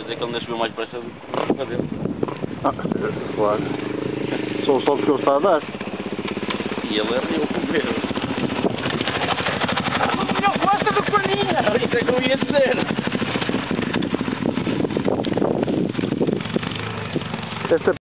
Quer dizer que ele ainda subiu mais depressa do que o. Ah, claro. Só o sol que ele está a dar. E ele é rio primeiro. Não gosta do perninha! Isso é que eu ia dizer! Essa